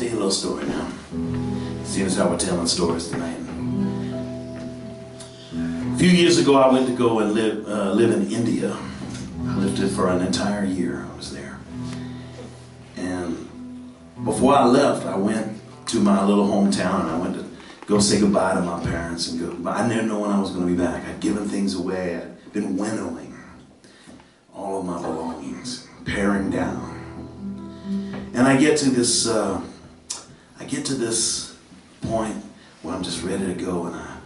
tell you a little story now. Seeing as how we're telling stories tonight. A few years ago, I went to go and live uh, live in India. I lived there for an entire year. I was there, and before I left, I went to my little hometown. and I went to go say goodbye to my parents and go. But I didn't know when I was going to be back. I'd given things away. I'd been winnowing all of my belongings, paring down. And I get to this, uh, get to this point where I'm just ready to go, and I,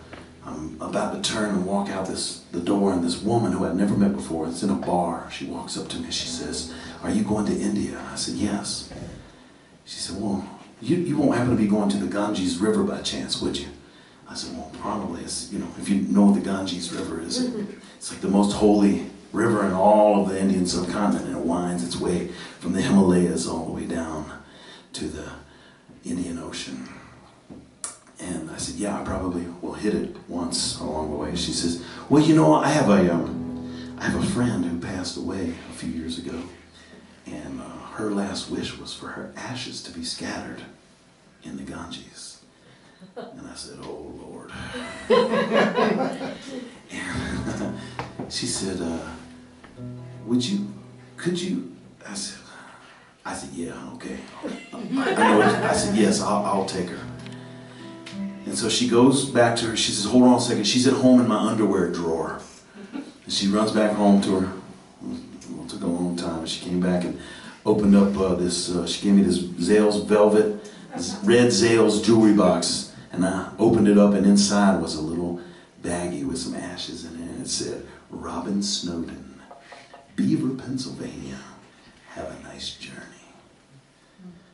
I'm about to turn and walk out this the door, and this woman who I'd never met before, it's in a bar. She walks up to me. She says, "Are you going to India?" I said, "Yes." She said, "Well, you, you won't happen to be going to the Ganges River by chance, would you?" I said, "Well, probably. It's, you know, if you know what the Ganges River is, it's like the most holy river in all of the Indian subcontinent, and it winds its way from the Himalayas all the way down to the Indian Ocean. And I said, yeah, I probably will hit it once along the way. She says, well, you know, I have a, um, I have a friend who passed away a few years ago, and uh, her last wish was for her ashes to be scattered in the Ganges. And I said, oh, Lord. and she said, uh, would you, could you, I said, I said, yeah, okay. I know, I said, yes, I'll, I'll take her. And so she goes back to her, she says, hold on a second, she's at home in my underwear drawer. And she runs back home to her, it took a long time, she came back and opened up uh, this, uh, she gave me this Zales velvet, this red Zales jewelry box. And I opened it up and inside was a little baggie with some ashes in it. And it said, Robin Snowden, Beaver, Pennsylvania. Have a nice journey.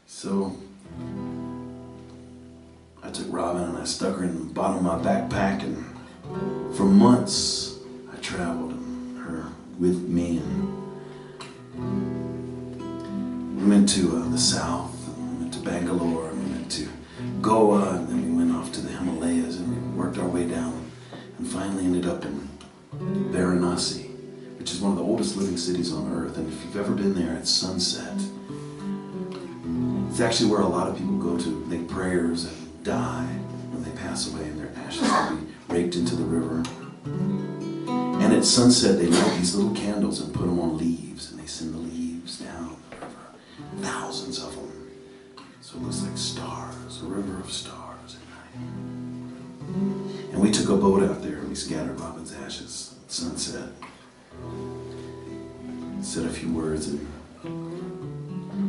So I took Robin and I stuck her in the bottom of my backpack, and for months I traveled her with me. And we went to uh, the south, and we went to Bangalore, and we went to Goa, and then we went off to the Himalayas, and we worked our way down, and finally ended up in Varanasi which is one of the oldest living cities on earth. And if you've ever been there at sunset, it's actually where a lot of people go to make prayers and die when they pass away, and their ashes will be raked into the river. And at sunset, they light these little candles and put them on leaves, and they send the leaves down the river, thousands of them. So it looks like stars, a river of stars at night. And we took a boat out there and we scattered Robin's ashes at sunset said a few words and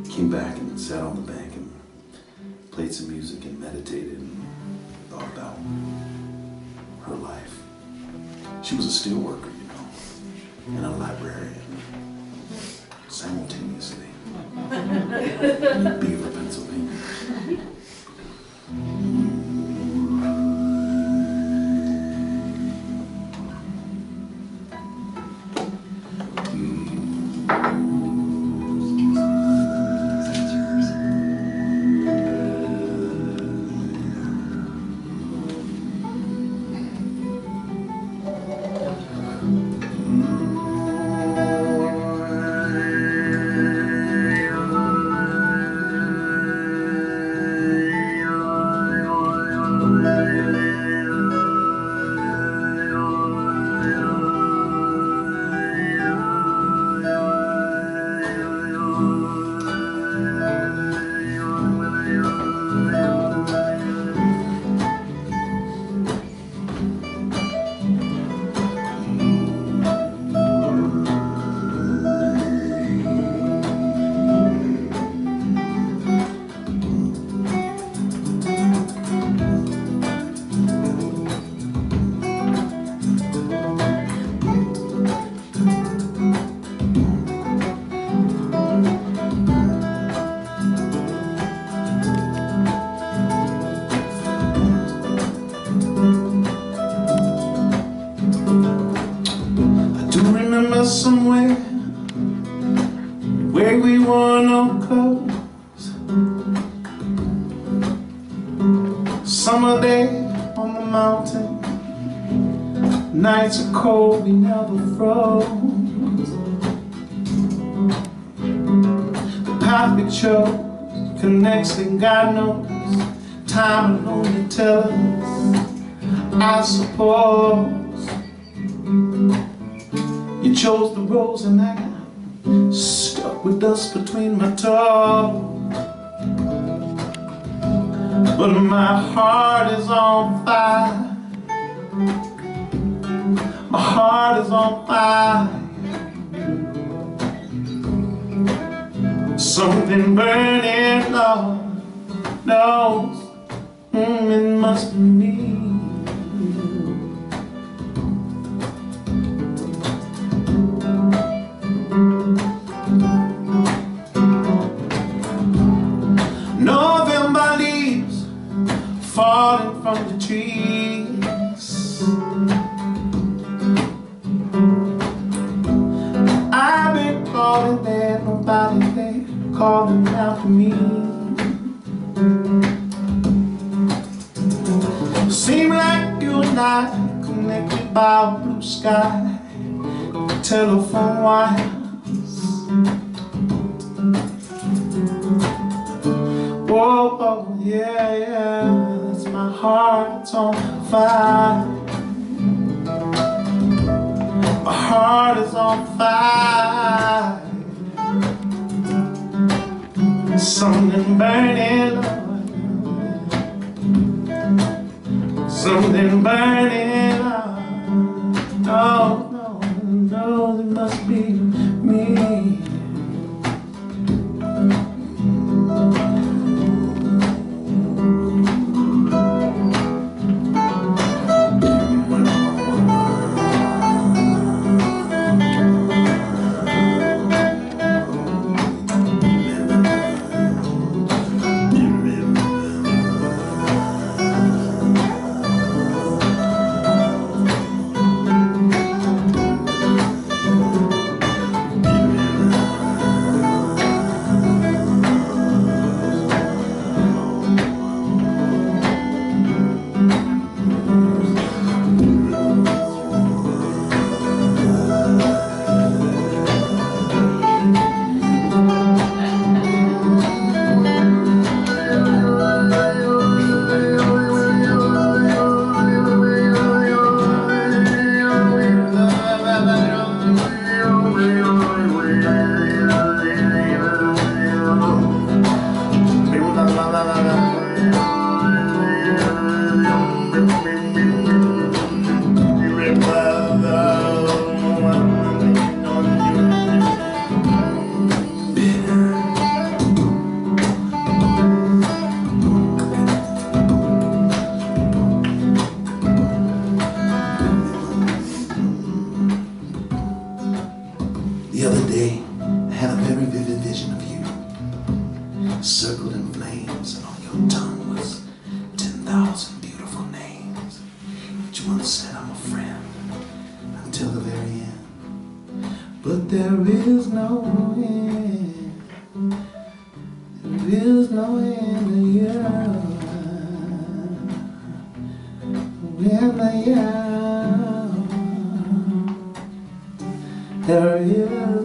came back and sat on the bank and played some music and meditated and thought about her life. She was a steelworker, you know, and a librarian simultaneously. Beaver, Summer day on the mountain, nights are cold, we never froze. The path we chose connects and God knows. Time alone to tell us, I suppose. You chose the rose and I got stuck with dust between my toes. But my heart is on fire. My heart is on fire. Something burning, Lord knows mm, it must be me. I connected by a blue sky, telephone wires. Whoa, oh, yeah, yeah, that's my heart, it's on fire. My heart is on fire. Something burning, Something burning, Lord. Oh, no, no, no, it must be me. Circled in flames, and on your tongue was 10,000 beautiful names. Each one said, I'm a friend, until the very end. But there is no end, there is no end to you. When the hour there is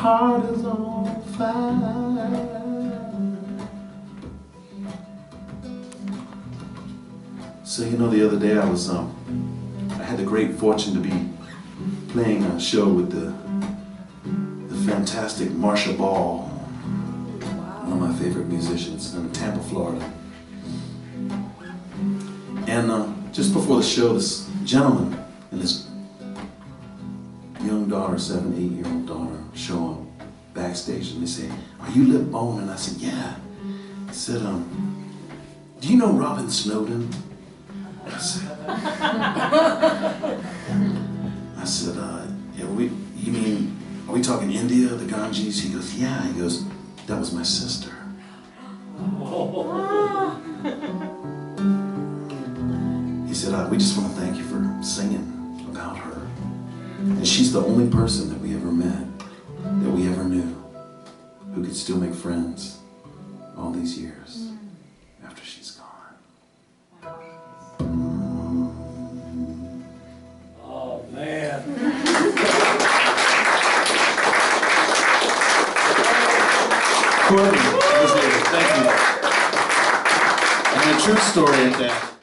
heart is on fire. So you know, the other day I was um, I had the great fortune to be playing a show with the the fantastic Marcia Ball, one of my favorite musicians in Tampa, Florida. And uh, just before the show, this gentleman and his young daughter, seven, eight year old daughter, show up backstage and they say, Are you Lipbone? And I said, Yeah. I said, um, Do you know Robin Snowden? I said, I said, uh, yeah, we, you mean, are we talking India, the Ganges? He goes, Yeah. He goes, That was my sister. He said, uh, We just want to thank you for singing about her. And she's the only person that we ever met, that we ever knew, who could still make friends all these years after she's gone. Oh, man. Courtney. Thank you. And a true story at that.